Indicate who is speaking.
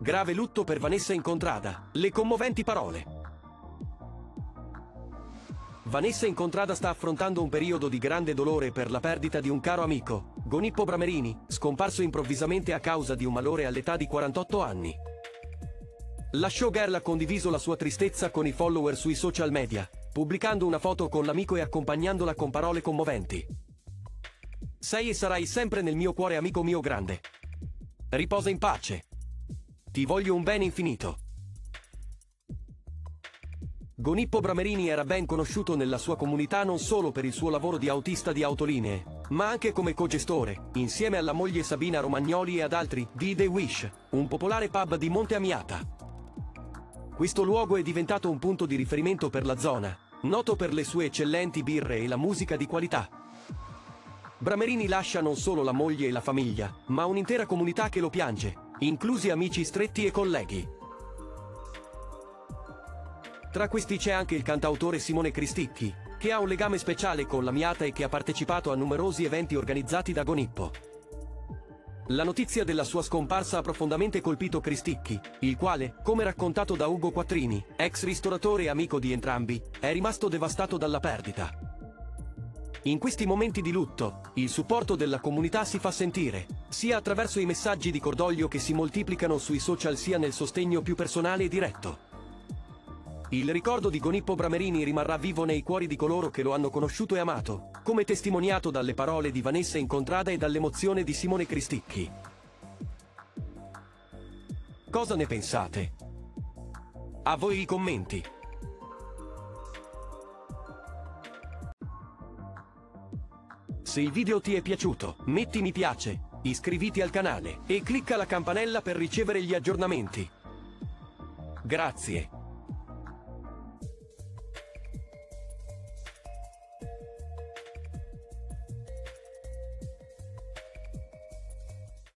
Speaker 1: Grave lutto per Vanessa Incontrada. Le commoventi parole. Vanessa Incontrada sta affrontando un periodo di grande dolore per la perdita di un caro amico, Gonippo Bramerini, scomparso improvvisamente a causa di un malore all'età di 48 anni. La showgirl ha condiviso la sua tristezza con i follower sui social media, pubblicando una foto con l'amico e accompagnandola con parole commoventi. Sei e sarai sempre nel mio cuore amico mio grande. Riposa in pace. Ti voglio un bene infinito. Gonippo Bramerini era ben conosciuto nella sua comunità non solo per il suo lavoro di autista di autolinee, ma anche come co-gestore, insieme alla moglie Sabina Romagnoli e ad altri, di The Wish, un popolare pub di Monte Amiata. Questo luogo è diventato un punto di riferimento per la zona, noto per le sue eccellenti birre e la musica di qualità. Bramerini lascia non solo la moglie e la famiglia, ma un'intera comunità che lo piange, inclusi amici stretti e colleghi. Tra questi c'è anche il cantautore Simone Cristicchi, che ha un legame speciale con la Miata e che ha partecipato a numerosi eventi organizzati da Gonippo. La notizia della sua scomparsa ha profondamente colpito Cristicchi, il quale, come raccontato da Ugo Quattrini, ex ristoratore e amico di entrambi, è rimasto devastato dalla perdita. In questi momenti di lutto, il supporto della comunità si fa sentire, sia attraverso i messaggi di cordoglio che si moltiplicano sui social sia nel sostegno più personale e diretto. Il ricordo di Gonippo Bramerini rimarrà vivo nei cuori di coloro che lo hanno conosciuto e amato, come testimoniato dalle parole di Vanessa Incontrada e dall'emozione di Simone Cristicchi. Cosa ne pensate? A voi i commenti. Se il video ti è piaciuto, metti mi piace, iscriviti al canale e clicca la campanella per ricevere gli aggiornamenti. Grazie.